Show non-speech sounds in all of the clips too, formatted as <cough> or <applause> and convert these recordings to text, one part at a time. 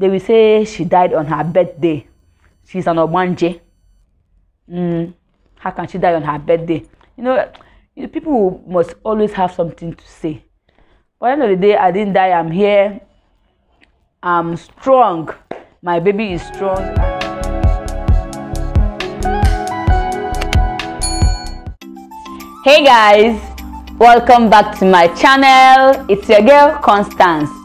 they will say she died on her birthday. She's an ogbanje mm, how can she die on her birthday? You know, people must always have something to say. But at the end of the day i didn't die. I'm here. I'm strong. My baby is strong. Hey guys welcome back to my channel. It's your girl constance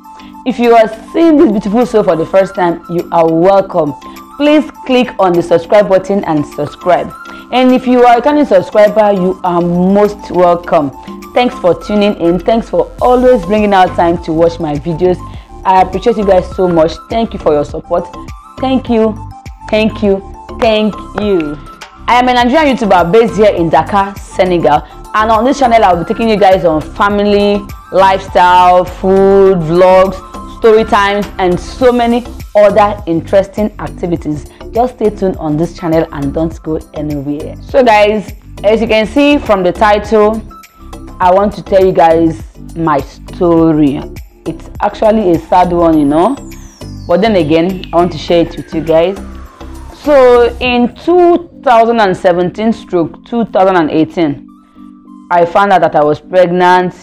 if you are seeing this beautiful soul for the first time you are welcome. Please click on the subscribe button and subscribe. And if you are a returning subscriber you are most welcome. Thanks for tuning in. Thanks for always bringing out time to watch my videos. I appreciate you guys so much. Thank you for your support. Thank you. Thank you. Thank you. I am a nigerian youtuber based here in dakar senegal. And on this channel i'll be taking you guys on family lifestyle food vlogs story times and so many other interesting activities. Just stay tuned on this channel and don't go anywhere. So guys as you can see from the title i want to tell you guys my story. It's actually a sad one you know? But then again i want to share it with you guys. So in 2017 stroke 2018 I found out that I was pregnant.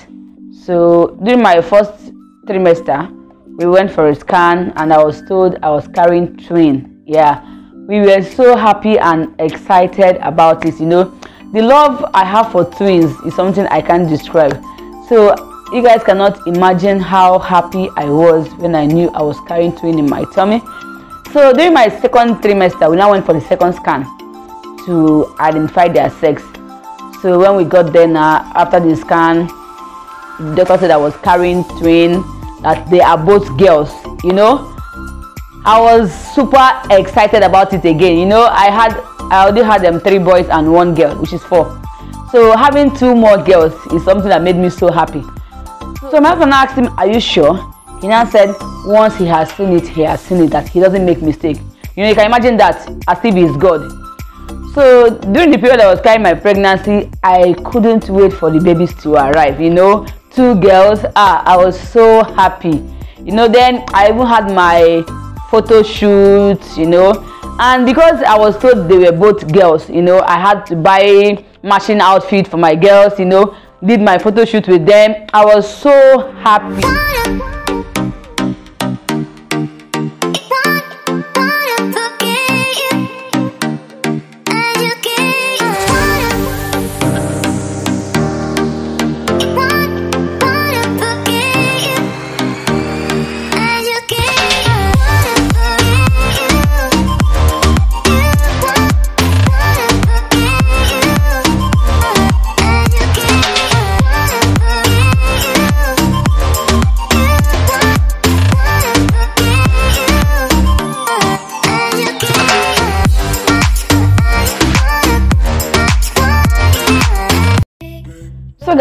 So during my first trimester, we went for a scan and I was told I was carrying twin. Yeah, we were so happy and excited about it. You know, the love I have for twins is something I can't describe. So you guys cannot imagine how happy I was when I knew I was carrying twin in my tummy. So during my second trimester, we now went for the second scan to identify their sex so when we got there now after the scan the doctor said i was carrying twin that they are both girls you know? I was super excited about it again you know? I had i already had them three boys and one girl which is four. So having two more girls is something that made me so happy. So my husband asked him are you sure? He now said once he has seen it he has seen it that he doesn't make mistake. You know you can imagine that as if he is god. So during the period i was carrying my pregnancy i couldn't wait for the babies to arrive you know two girls. Ah i was so happy. You know then i even had my photo shoot you know. And because i was told they were both girls you know i had to buy matching outfit for my girls you know. Did my photo shoot with them. I was so happy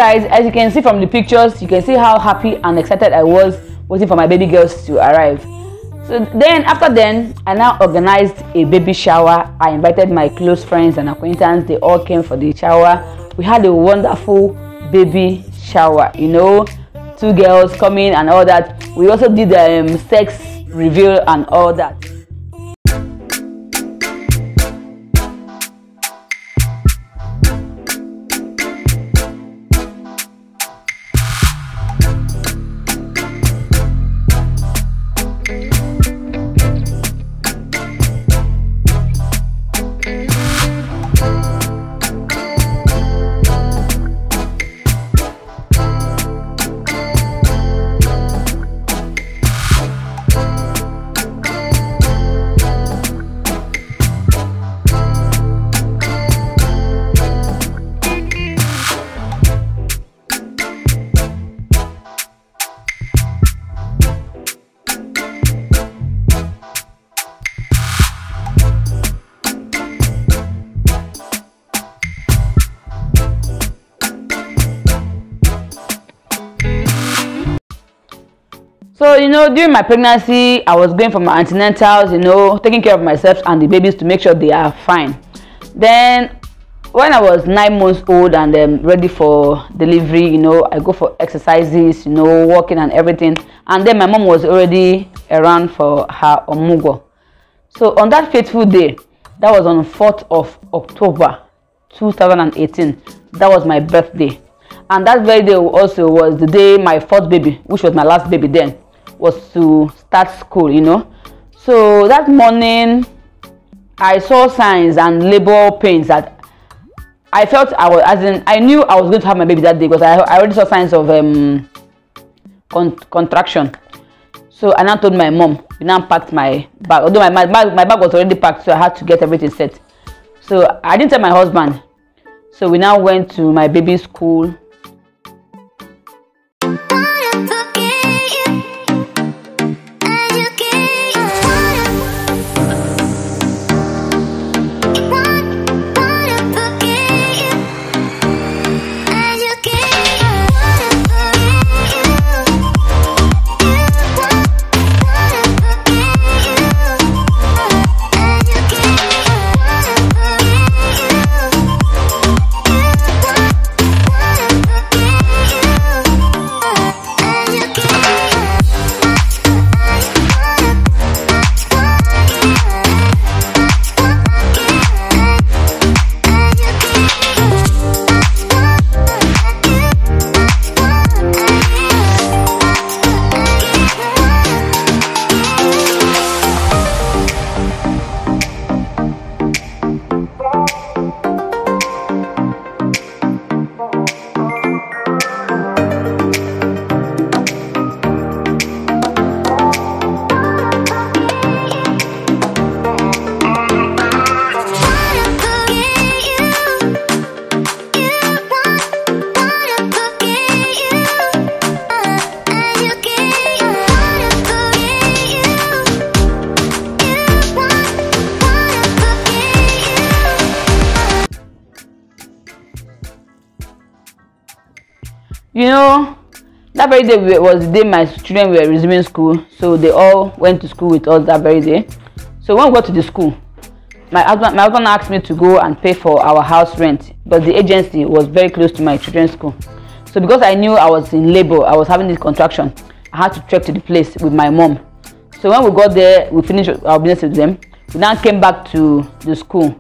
guys as you can see from the pictures you can see how happy and excited i was waiting for my baby girls to arrive. So then after then i now organized a baby shower. I invited my close friends and acquaintances they all came for the shower. We had a wonderful baby shower you know two girls coming and all that. We also did the um, sex reveal and all that so you know during my pregnancy i was going for my antenatals you know taking care of myself and the babies to make sure they are fine then when I was nine months old and um, ready for delivery, you know, I go for exercises, you know, walking and everything. And then my mom was already around for her omugo. So on that fateful day, that was on 4th of October 2018, that was my birthday. And that very day also was the day my fourth baby, which was my last baby then, was to start school, you know. So that morning, I saw signs and labor pains that I felt I was as in I knew I was going to have my baby that day because I, I already saw signs of um con contraction. So I now told my mom. We now packed my bag. Although my, my bag my bag was already packed, so I had to get everything set. So I didn't tell my husband. So we now went to my baby's school you know that very day was the day my children were resuming school. So they all went to school with us that very day. So when we got to the school my husband my husband asked me to go and pay for our house rent. But the agency was very close to my children's school. So because i knew i was in labor i was having this contraction i had to trek to the place with my mom. So when we got there we finished our business with them. We now came back to the school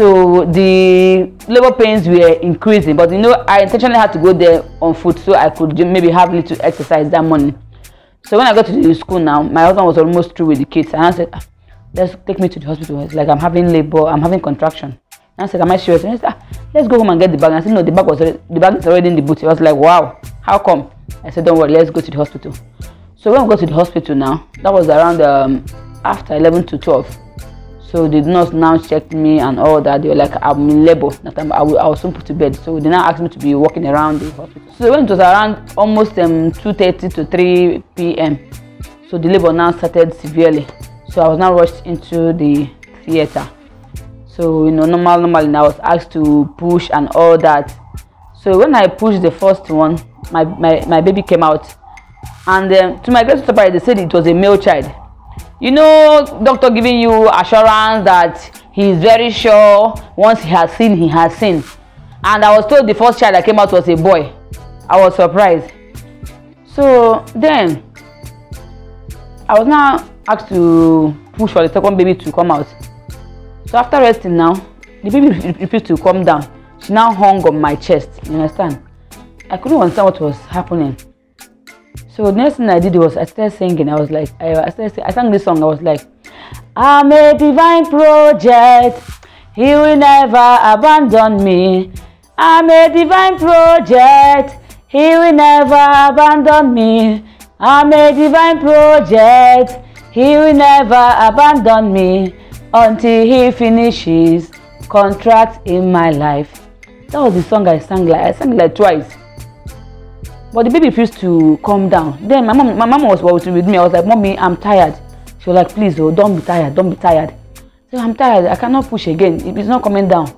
so the labor pains were increasing but you know i intentionally had to go there on foot so i could maybe have little exercise that morning. So when i got to the school now my husband was almost through with the kids and i said ah, let's take me to the hospital. It's like i'm having labor i'm having contraction. And i said am i serious? And he said ah, let's go home and get the bag. And i said no the bag was already, the bag is already in the boot. He was like wow how come? I said don't worry let's go to the hospital. So when we got to the hospital now that was around um, after 11 to 12 so the nurse now checked me and all that. They were like i'm in labor that time I, I was soon put to bed. So they now asked me to be walking around the hospital. So when it was around almost um 2:30 to 3 p.m so the labor now started severely. So i was now rushed into the theater. So you know normal normally i was asked to push and all that. So when i pushed the first one my my, my baby came out. And um, to my great surprise they said it was a male child you know doctor giving you assurance that he is very sure once he has seen he has seen. And i was told the first child that came out was a boy. I was surprised. So then i was now asked to push for the second baby to come out. So after resting now the baby refused to come down. She now hung on my chest you understand? I couldn't understand what was happening so next thing I did was I started singing. I was like, I, I started I sang this song. I was like, I'm a divine project. He will never abandon me. I'm a divine project. He will never abandon me. I'm a divine project. He will never abandon me until he finishes contract in my life. That was the song I sang like I sang like twice. But the baby refused to calm down. Then my mom, my mom was watching with me. I was like, Mommy, I'm tired. She was like, Please, oh, don't be tired. Don't be tired. So I'm tired. I cannot push again. It's not coming down.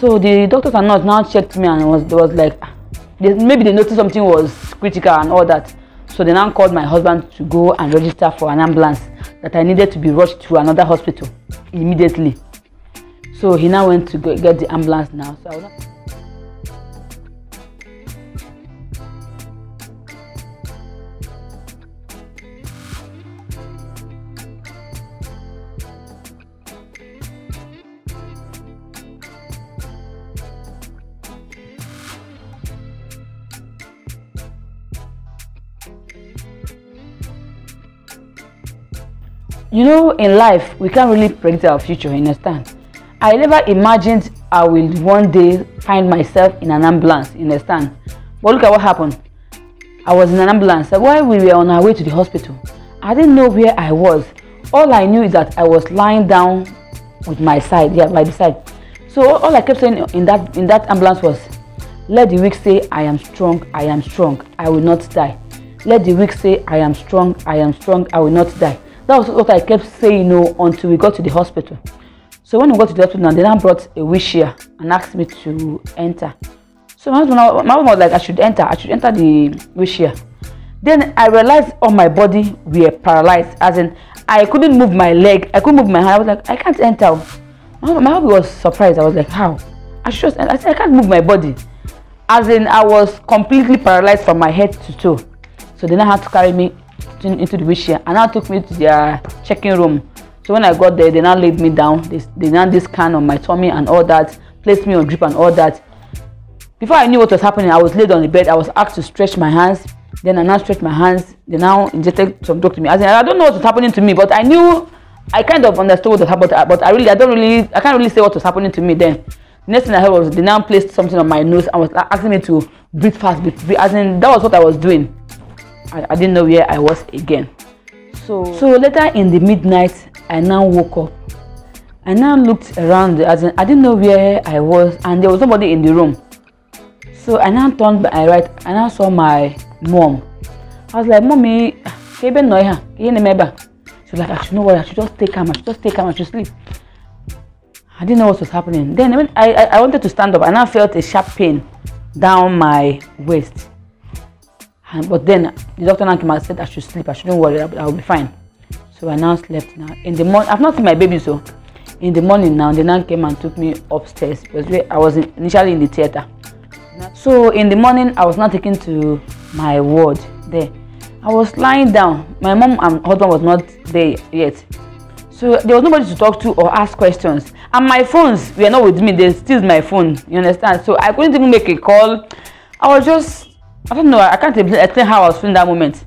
So the doctors and nurse now checked me and was, they was like, ah, they, maybe they noticed something was critical and all that. So they now called my husband to go and register for an ambulance that I needed to be rushed to another hospital immediately. So he now went to get the ambulance now. So you know in life we can't really predict our future you understand? I never imagined i will one day find myself in an ambulance you understand? But look at what happened. I was in an ambulance while we were on our way to the hospital i didn't know where i was. All i knew is that i was lying down with my side yeah by the side. So all i kept saying in that in that ambulance was let the weak say i am strong i am strong i will not die let the weak say i am strong i am strong i will not die that was what I kept saying no until we got to the hospital. So when we got to the hospital they now brought a wheelchair and asked me to enter. So my husband, my mom was like, I should enter, I should enter the wheelchair. Then I realized all my body were paralyzed, as in I couldn't move my leg, I couldn't move my hand. I was like, I can't enter. My, my husband was surprised. I was like, how? I should just, I said, I can't move my body. As in, I was completely paralyzed from my head to toe. So they now had to carry me into the wheelchair. And now took me to their checking room. So when i got there they now laid me down. They, they now did scan on my tummy and all that placed me on drip and all that. Before i knew what was happening i was laid on the bed. I was asked to stretch my hands. Then i now stretched my hands. They now injected some drug to me. As in, i don't know what was happening to me but i knew i kind of understood what was happening but i really i don't really i can't really say what was happening to me then. The next thing i heard was they now placed something on my nose and was asking me to breathe fast breathe, breathe. As in that was what i was doing I, I didn't know where I was again. So, so later in the midnight, I now woke up. I now looked around as in, I didn't know where I was and there was nobody in the room. So I now turned my right and I saw my mom. I was like, Mommy, she was like, I should know what I should just take calm, I should just take calm, I should sleep. I didn't know what was happening. Then I, I, I wanted to stand up and I felt a sharp pain down my waist. And, but then the doctor now came and said I should sleep. I shouldn't worry. I will be fine. So I now slept. Now in the morning, I've not seen my baby. So in the morning now, the nun came and took me upstairs because I was in, initially in the theater. So in the morning, I was not taken to my ward there. I was lying down. My mom and husband was not there yet. So there was nobody to talk to or ask questions. And my phones were not with me. They still my phone. You understand? So I couldn't even make a call. I was just I don't know. I can't explain how I was feeling that moment.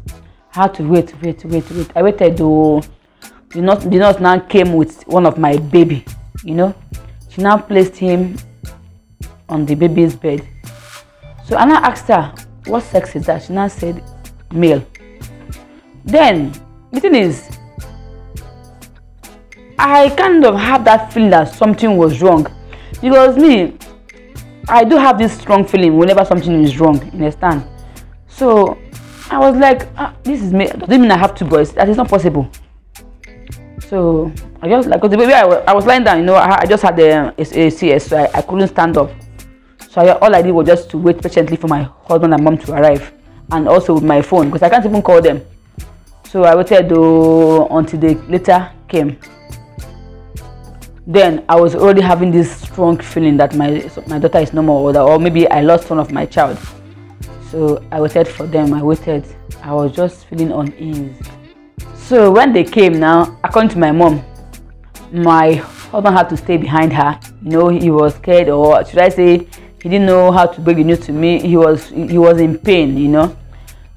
I had to wait, wait, wait, wait. I waited though. The nurse, the nurse now came with one of my baby. You know, she now placed him on the baby's bed. So Anna asked her, "What sex is that?" She now said, "Male." Then the thing is, I kind of had that feeling that something was wrong because me, I do have this strong feeling whenever something is wrong. Understand? So I was like, ah, this is me. Does it mean I have two boys? That is not possible. So I just like, cause the baby I was, I was lying down, you know, I, I just had the a, a CS, so I, I couldn't stand up. So I, all I did was just to wait patiently for my husband and mom to arrive, and also with my phone because I can't even call them. So I waited until they later came. Then I was already having this strong feeling that my my daughter is no more, or maybe I lost one of my child. So I waited for them. I waited. I was just feeling unease. So when they came now, according to my mom, my husband had to stay behind her. You know, he was scared, or should I say, he didn't know how to break the news to me. He was he was in pain, you know.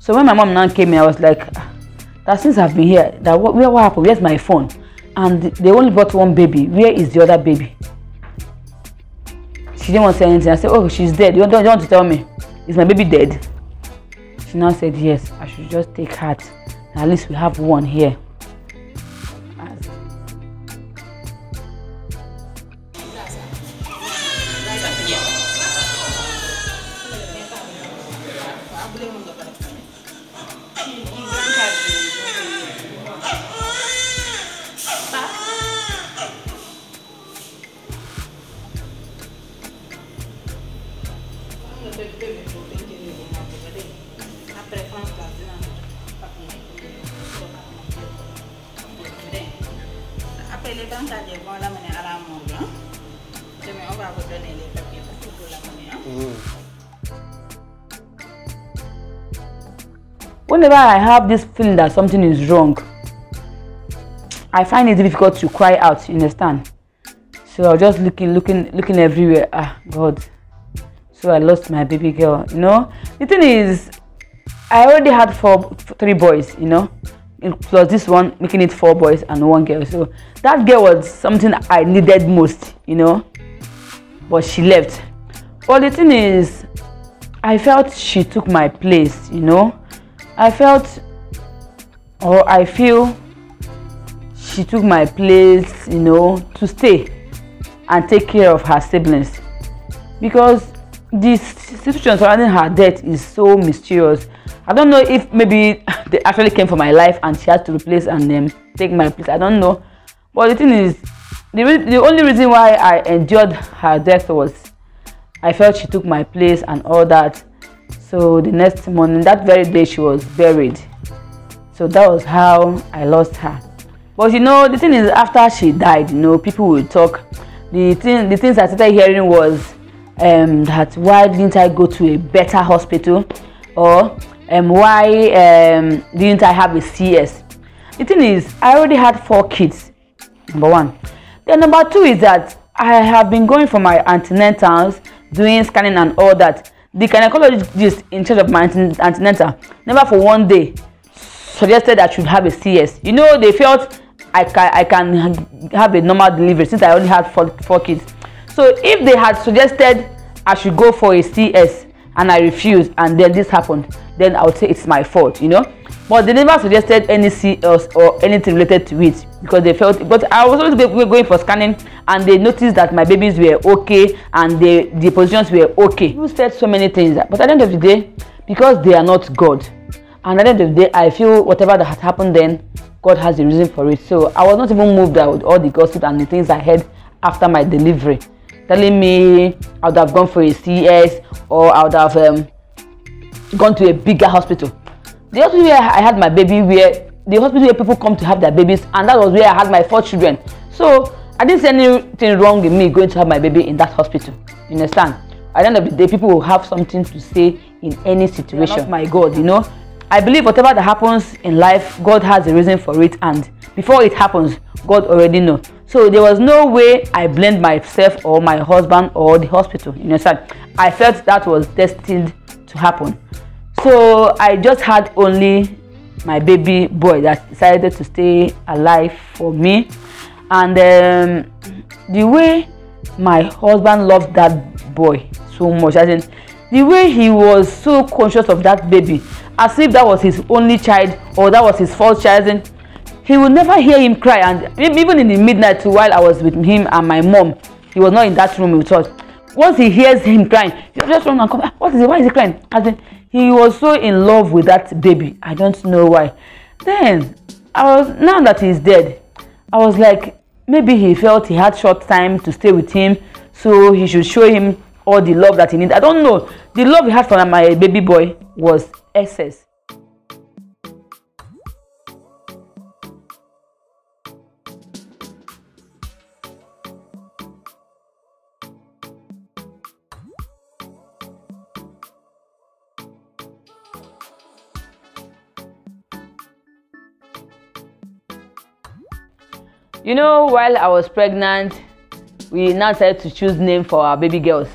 So when my mom now came in, I was like, ah, that since I've been here, that what, what happened? Where's my phone? And they only brought one baby. Where is the other baby? She didn't want to say anything. I said, oh, she's dead. You don't, want to tell me? Is my baby dead? She now said, Yes, I should just take heart. At least we have one here. le temps ça à la Demain, on va vous donner les papiers Whenever I have this feeling that something is wrong, I find it difficult to cry out, you understand? So just looking, looking, looking everywhere. Ah, God. So I lost my baby girl, you know? The thing is, I already had four, three boys, you know? Plus this one, making it four boys and one girl. So that girl was something I needed most. You know, but she left. But the thing is, I felt she took my place. You know, I felt, or I feel, she took my place. You know, to stay and take care of her siblings because the situation surrounding her death is so mysterious i don't know if maybe <laughs> they actually came for my life and she had to replace and then take my place. I don't know. But the thing is the, the only reason why i endured her death was i felt she took my place and all that. So the next morning that very day she was buried. So that was how i lost her. But you know the thing is after she died you know people will talk. The thing the things i started hearing was um, that why didn't i go to a better hospital or um, why um, didn't i have a cs the thing is i already had four kids number one. Then number two is that i have been going for my antenatals doing scanning and all that. The gynecologist in charge of my antenatal. Never for one day suggested i should have a cs you know they felt I can I can have a normal delivery since I only had four, four kids. So if they had suggested I should go for a CS and I refused and then this happened, then I would say it's my fault, you know. But they never suggested any CS or anything related to it because they felt. But I was always going for scanning and they noticed that my babies were okay and the positions were okay. You said so many things, but at the end of the day, because they are not God, and at the end of the day, I feel whatever that had happened then God has a reason for it. So I was not even moved out with all the gossip and the things I heard after my delivery, telling me I would have gone for a CS or I would have um, gone to a bigger hospital. The hospital where I had my baby, where the hospital where people come to have their babies, and that was where I had my four children. So I didn't see anything wrong with me going to have my baby in that hospital. You understand? At the end of the day, people will have something to say in any situation. my God, you know. I believe whatever that happens in life, God has a reason for it, and before it happens, God already know. So there was no way I blamed myself or my husband or the hospital. You understand? I felt that was destined to happen. So I just had only my baby boy that decided to stay alive for me, and um, the way my husband loved that boy so much, I think the way he was so conscious of that baby as if that was his only child or that was his first child he would never hear him cry. And even in the midnight while i was with him and my mom he was not in that room with us once he hears him crying he just run and come ah, what is it? Why is he crying? As in he was so in love with that baby i don't know why. Then i was now that he's dead i was like maybe he felt he had short time to stay with him so he should show him all the love that he needs i don't know. The love he had for my baby boy was excess you know while i was pregnant we now decided to choose name for our baby girls.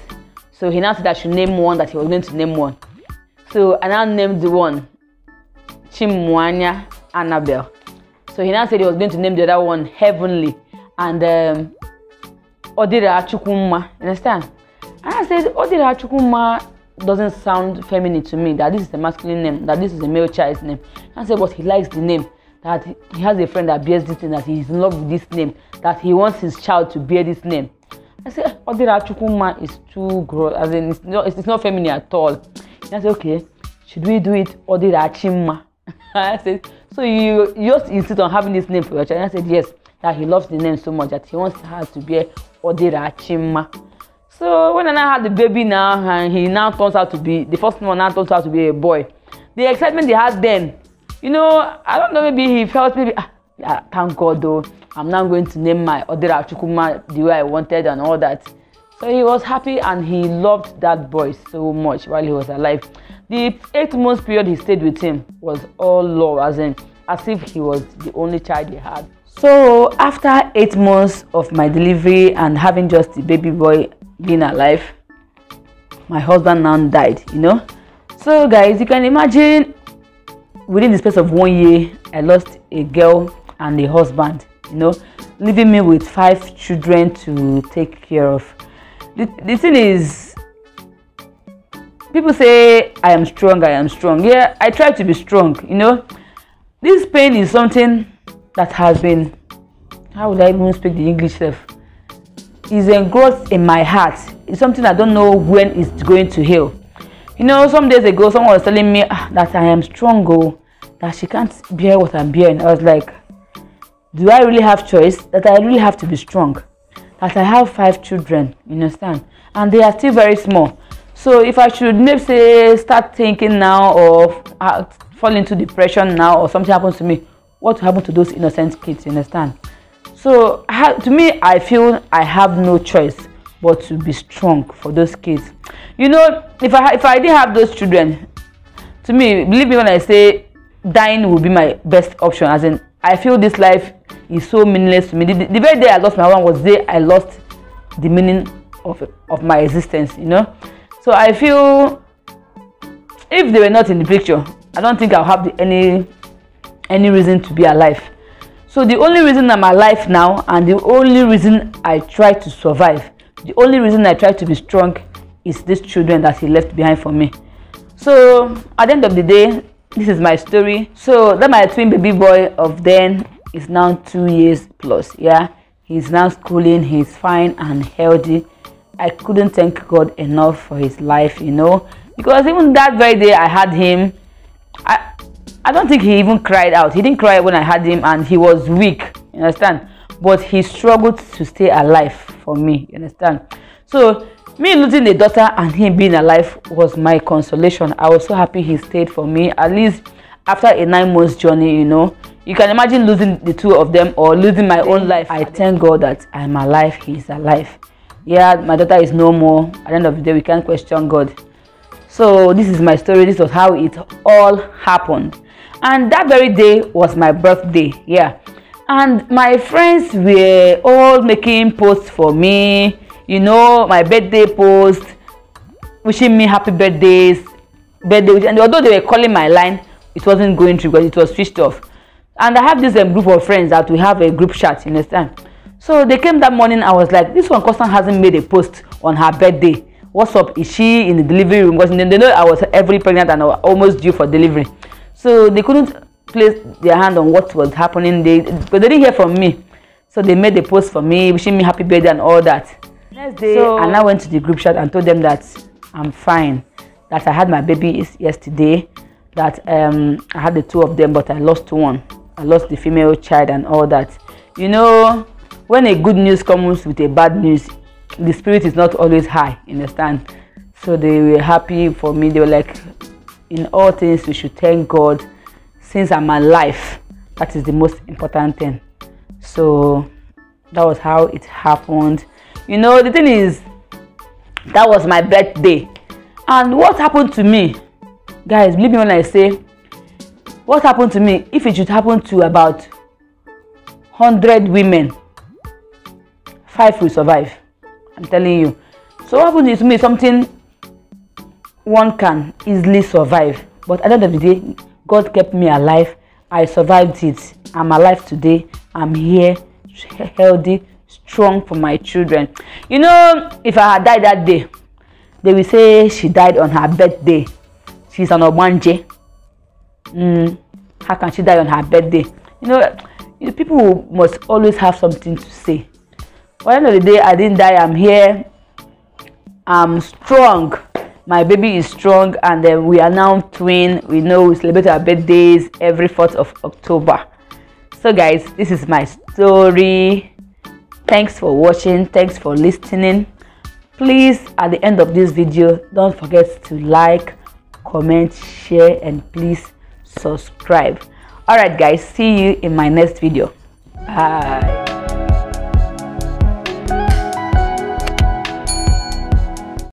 So he now said i should name one that he was going to name one. So i now named the one chimwanya annabelle. So he now said he was going to name the other one heavenly and um odira chukwuma. Understand? And i said odira chukwuma doesn't sound feminine to me that this is a masculine name that this is a male child's name. And i said but he likes the name that he has a friend that bears this name that he is in love with this name that he wants his child to bear this name. I say ah, odira chukwuma is too gross as in it's not it's not feminine at all. And i say okay should we do it odira chimma? <laughs> I said so you, you just insist on having this name for your child? And i said yes that he loves the name so much that he wants her to bear odira chimma. So when i now had the baby now and he now turns out to be the first one now turns out to be a boy the excitement they had then you know i don't know maybe he felt maybe ah yeah, thank god though i'm not going to name my odira chukwuma the way i wanted and all that So he was happy and he loved that boy so much while he was alive. The eight months period he stayed with him was all love, as in as if he was the only child he had. So after eight months of my delivery and having just the baby boy being alive, my husband now died, you know. So guys, you can imagine within the space of one year, I lost a girl and a husband, you know, leaving me with five children to take care of. The, the thing is, people say I am strong, I am strong. Yeah, I try to be strong, you know. This pain is something that has been, how would I even speak the English self? Is engrossed in my heart. It's something I don't know when it's going to heal. You know, some days ago, someone was telling me ah, that I am strong, oh, that she can't bear what I'm bearing. I was like, do I really have choice? That I really have to be strong? That I have five children, you understand? And they are still very small. So if I should, maybe say, start thinking now or uh, fall into depression now or something happens to me, what will happen to those innocent kids, you understand? So to me, I feel I have no choice but to be strong for those kids. You know, if I if I didn't have those children, to me, believe me when I say dying will be my best option. As in, I feel this life is so meaningless to me. The, the very day I lost my one was the day I lost the meaning of of my existence. You know, so I feel if they were not in the picture, I don't think I'll have the, any any reason to be alive. So the only reason I'm alive now and the only reason I try to survive, the only reason I try to be strong is these children that he left behind for me. So at the end of the day, this is my story. So that my twin baby boy of then is now two years plus. Yeah, he's now schooling, he's fine and healthy. I couldn't thank God enough for his life, you know, because even that very day I had him, I I don't think he even cried out. He didn't cry when I had him, and he was weak. You understand? But he struggled to stay alive for me. You understand? So me losing a daughter and him being alive was my consolation. I was so happy he stayed for me. At least after a nine months journey, you know, you can imagine losing the two of them or losing my own life. I thank God that I'm alive. He's alive. Yeah, my daughter is no more. At the end of the day, we can't question God. So this is my story. This was how it all happened and that very day was my birthday yeah and my friends were all making posts for me you know my birthday post wishing me happy birthdays birthday and although they were calling my line it wasn't going through because it was switched off. And i have this um, group of friends that we have a group chat you understand? So they came that morning i was like this one Constance hasn't made a post on her birthday. What's up? Is she in the delivery room? Because they know i was heavily pregnant and I was almost due for delivery. So they couldn't place their hand on what was happening. They but they didn't hear from me. So they made a post for me wishing me happy birthday and all that next day so, i now went to the group chat and told them that i'm fine that i had my baby yesterday that um i had the two of them but i lost one i lost the female child and all that you know when a good news comes with a bad news the spirit is not always high you understand so they were happy for me they were like in all things we should thank God since I'm alive. That is the most important thing. So that was how it happened. You know, the thing is, that was my birthday. And what happened to me, guys, believe me when I say, what happened to me, if it should happen to about 100 women, five will survive. I'm telling you. So what happened to me something one can easily survive but at the end of the day god kept me alive i survived it i'm alive today i'm here healthy strong for my children. You know if i had died that day they will say she died on her birthday. She's an ogbanje mm, how can she die on her birthday? You know, you know people must always have something to say. But end of the day i didn't die i'm here. I'm strong. My baby is strong and uh, we are now twin. We know we celebrate our birthdays every 4th of october. So guys this is my story thanks for watching. Thanks for listening. Please at the end of this video don't forget to like comment share and please subscribe. All right guys see you in my next video. Bye